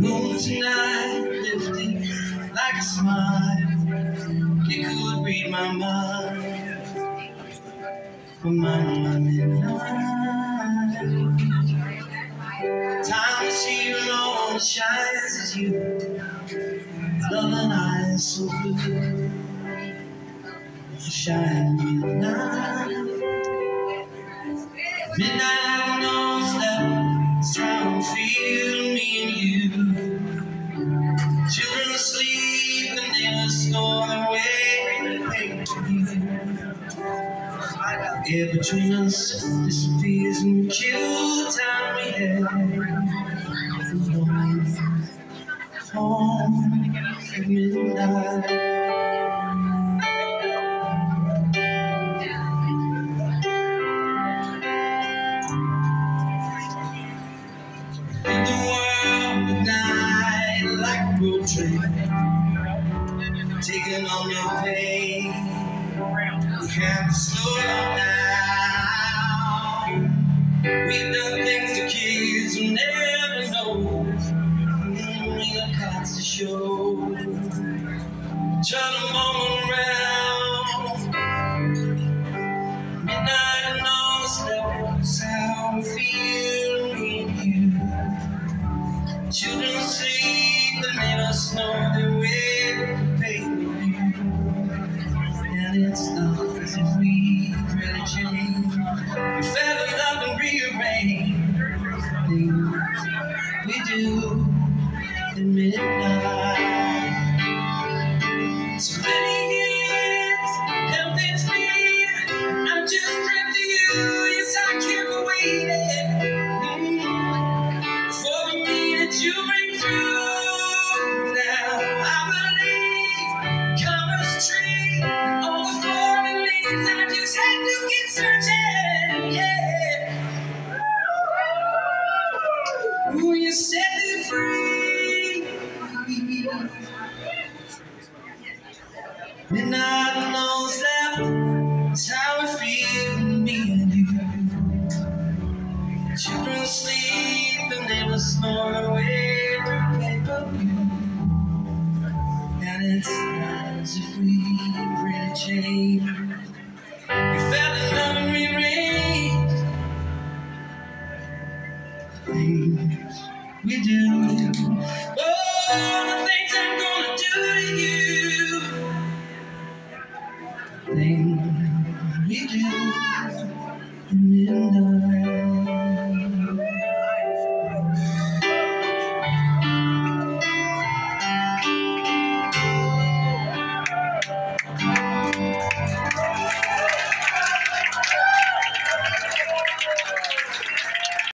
Moon tonight lifting like a smile. It could read my mind. Remind my midnight. Time to see alone shines as you. Loving eyes so blue. Shine midnight. Midnight Air between us disappears and kill the time we had. Midnight. In world at night like a road train, taking on your pain. We to slow down. We've done things the kids will never know. We got cards to show. Turn them on around. Midnight and all the steps, how and. Children sleep and us know that we're at Midnight that's left. How we feel, me and you. Children sleep and they will snore paper. And it's not as if we really changed. We fell in love and things we do. Oh, midnight.